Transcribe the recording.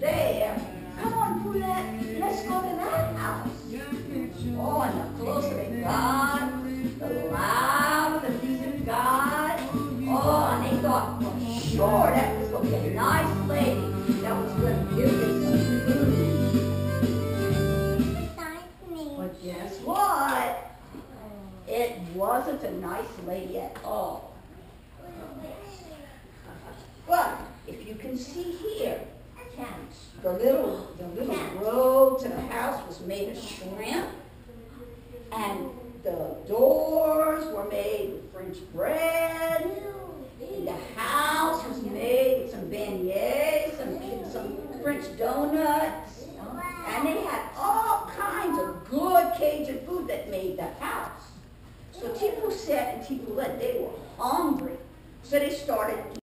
there. Come on, Poulette, let's go to that house. Oh, and the closer they got, the louder the music got. Oh, and they thought for sure that was going to be a nice lady that was going to give them some food. But guess what? It wasn't a nice lady at all. But if you can see here, the little, the little road to the house was made of shrimp, and the doors were made with French bread. And the house was made with some beignets, some, some French donuts, and they had all kinds of good Cajun food that made the house. So Tipu said and Tipu led, they were hungry. So they started